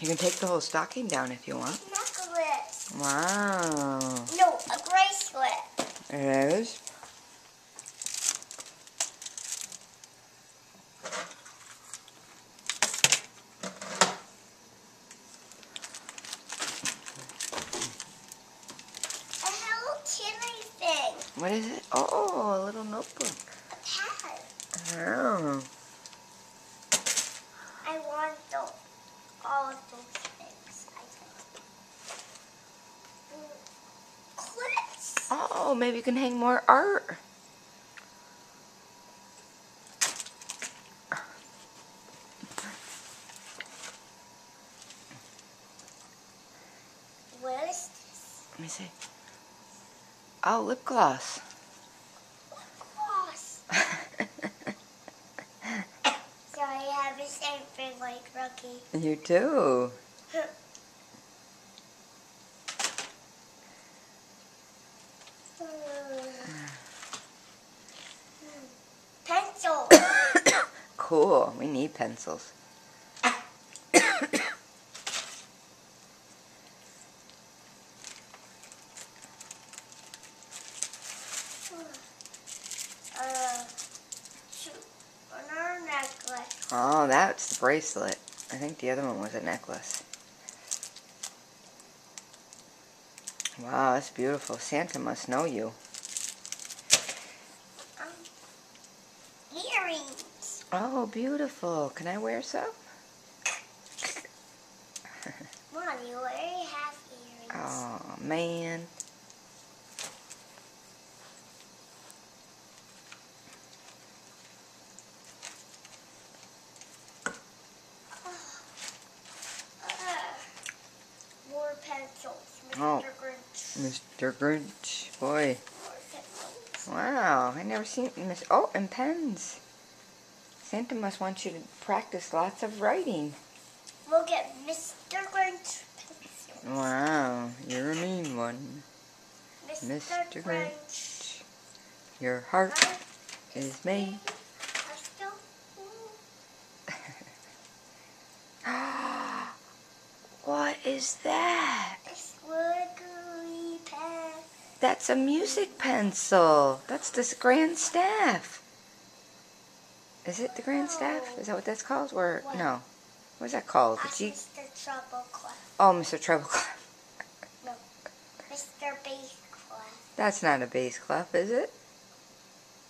You can take the whole stocking down if you want. Necklace. Wow. No, a bracelet. It is. A Hello Kitty thing. What is it? Oh, a little notebook. A pet. Oh. I want those, all of those things. I think. Mm, Clips. Oh, maybe you can hang more art. What is this? Let me see. Oh, lip gloss. Cross. So I have the same thing like Rocky. you do. Pencil. Cool. We need pencils. uh, shoot, another necklace. Oh, that's the bracelet. I think the other one was a necklace. Wow, that's beautiful. Santa must know you. Um, earrings. Oh, beautiful. Can I wear some? Mom, you already have earrings. Oh, man. Uh, more pencils, Mr. Oh. Grinch. Mr. Grinch. Boy. Wow, I never seen Miss. Oh, and pens. Santa must want you to practice lots of writing. We'll get Mr. Grinch pencils. Wow, you're a mean one. Mr. Mr. Grinch. Grinch. Your heart is made. What is that? a squiggly pen. That's a music pencil. That's this grand staff. Is it the grand staff? Is that what that's called? Or What? no? What's that called? That's G- Mr. Trouble Clef. oh, Mr. Treble Clef. No. Mr. Bass Clef. That's not a bass clef, is it?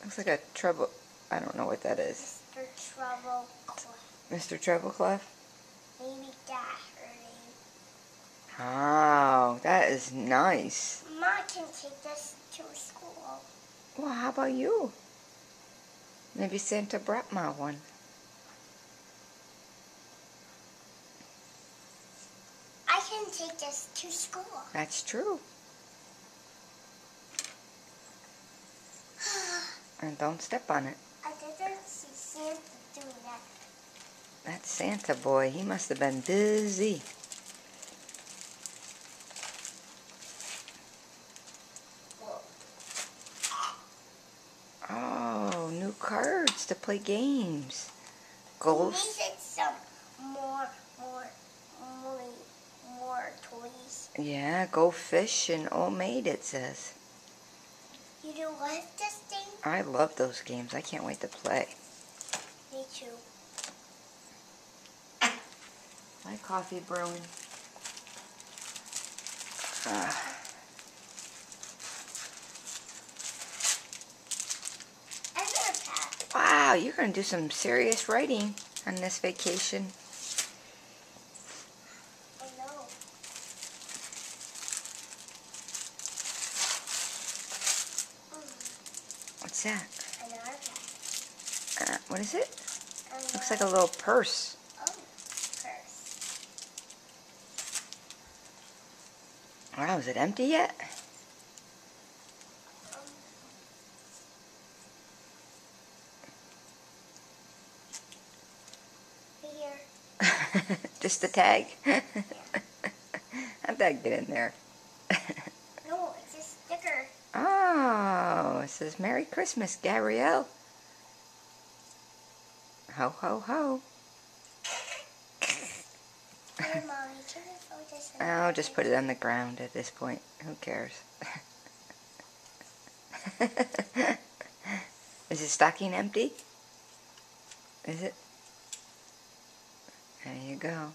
Looks like a treble. I don't know what that is. Mr. Trouble Clef. Mr. Treble clef. Maybe that. Oh, that is nice. Mom can take this to school. Well, how about you? Maybe Santa brought my one. I can take this to school. That's true. And don't step on it. I didn't see Santa doing that. That's Santa boy. He must have been busy. Oh, new cards to play games. Gold. needed some more, more, more, more toys. Yeah, go fish and Old Maid, it says. You do like this thing? I love those games. I can't wait to play. Me too. My coffee brewing. Ah, you're going to do some serious writing on this vacation. What's that? Uh, what is it? Looks like a little purse. Oh, purse. Wow, is it empty yet? Just the tag? How'd that get in there? No, it's a sticker. oh, it says Merry Christmas, Gabrielle. Ho, ho, ho. Hey, Mommy, can you throw I'll just put it on the ground at this point. Who cares? Is the stocking empty? Is it? There you go.